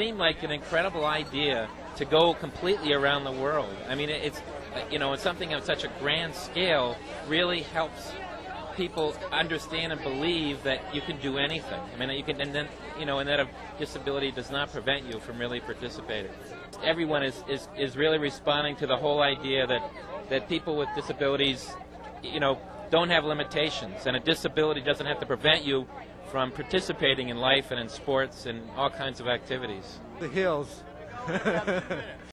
seemed like an incredible idea to go completely around the world. I mean, it's you know, it's something on such a grand scale really helps people understand and believe that you can do anything. I mean, you can, and then you know, and that a disability does not prevent you from really participating. Everyone is is, is really responding to the whole idea that that people with disabilities, you know, don't have limitations, and a disability doesn't have to prevent you from participating in life and in sports and all kinds of activities. The hills.